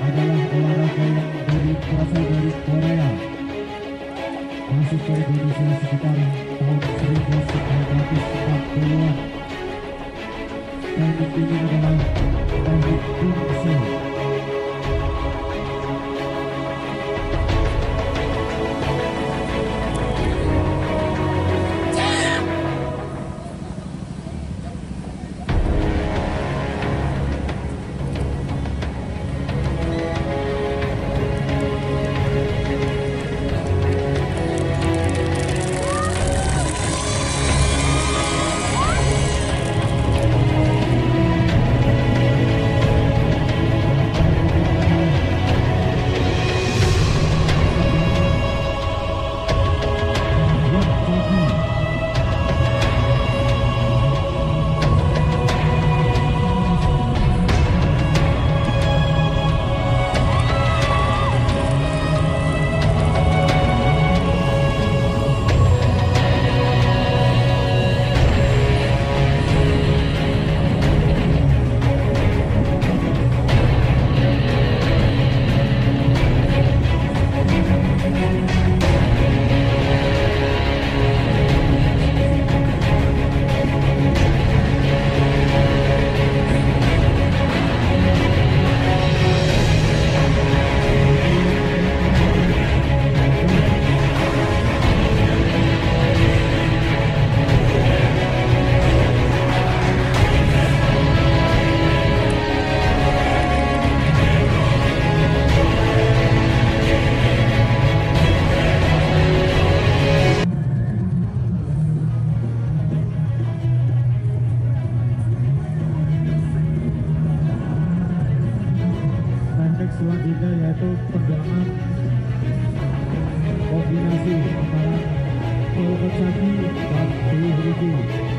adalah olahraga yang dari berasal dari Korea masuk ke Indonesia sekitar tahun 1940-an dan ini adalah tahun Bungsu yaitu tendangan kombinasi antara Paul Kocaki dan Dewi.